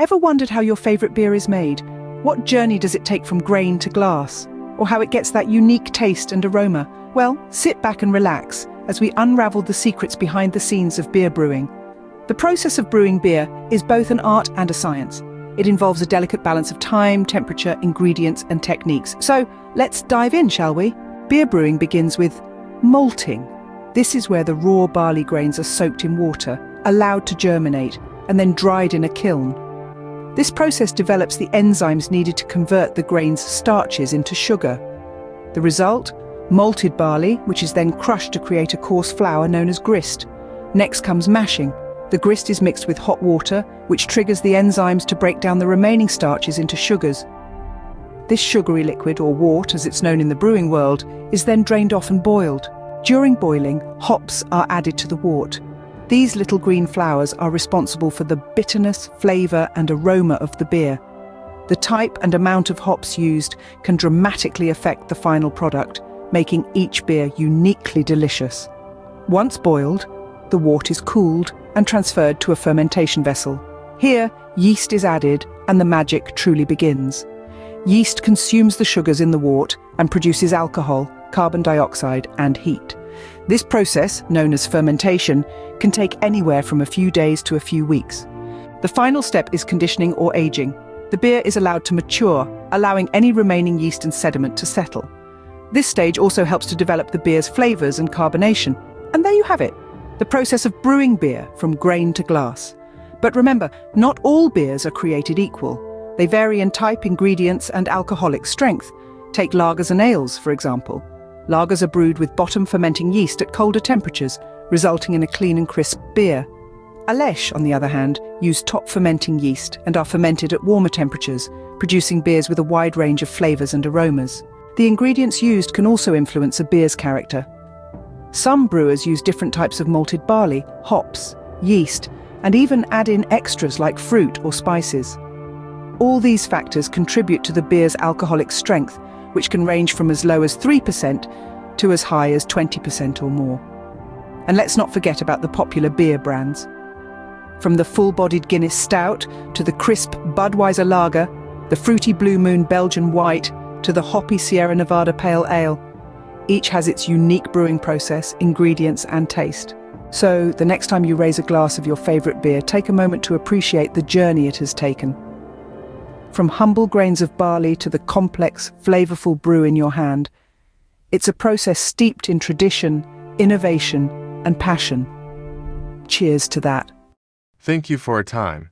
Ever wondered how your favorite beer is made? What journey does it take from grain to glass? Or how it gets that unique taste and aroma? Well, sit back and relax as we unravel the secrets behind the scenes of beer brewing. The process of brewing beer is both an art and a science. It involves a delicate balance of time, temperature, ingredients, and techniques. So let's dive in, shall we? Beer brewing begins with malting. This is where the raw barley grains are soaked in water, allowed to germinate, and then dried in a kiln. This process develops the enzymes needed to convert the grain's starches into sugar. The result? Malted barley, which is then crushed to create a coarse flour known as grist. Next comes mashing. The grist is mixed with hot water, which triggers the enzymes to break down the remaining starches into sugars. This sugary liquid, or wort as it's known in the brewing world, is then drained off and boiled. During boiling, hops are added to the wort. These little green flowers are responsible for the bitterness, flavour and aroma of the beer. The type and amount of hops used can dramatically affect the final product, making each beer uniquely delicious. Once boiled, the wort is cooled and transferred to a fermentation vessel. Here, yeast is added and the magic truly begins. Yeast consumes the sugars in the wort and produces alcohol, carbon dioxide and heat. This process, known as fermentation, can take anywhere from a few days to a few weeks. The final step is conditioning or aging. The beer is allowed to mature, allowing any remaining yeast and sediment to settle. This stage also helps to develop the beer's flavours and carbonation. And there you have it, the process of brewing beer from grain to glass. But remember, not all beers are created equal. They vary in type, ingredients and alcoholic strength. Take lagers and ales, for example. Lagers are brewed with bottom fermenting yeast at colder temperatures, resulting in a clean and crisp beer. Ales, on the other hand, use top fermenting yeast and are fermented at warmer temperatures, producing beers with a wide range of flavours and aromas. The ingredients used can also influence a beer's character. Some brewers use different types of malted barley, hops, yeast, and even add in extras like fruit or spices. All these factors contribute to the beer's alcoholic strength, which can range from as low as 3% to as high as 20% or more. And let's not forget about the popular beer brands. From the full-bodied Guinness Stout to the crisp Budweiser Lager, the fruity Blue Moon Belgian White to the hoppy Sierra Nevada Pale Ale, each has its unique brewing process, ingredients and taste. So, the next time you raise a glass of your favourite beer, take a moment to appreciate the journey it has taken. From humble grains of barley to the complex, flavorful brew in your hand, it's a process steeped in tradition, innovation and passion. Cheers to that. Thank you for your time.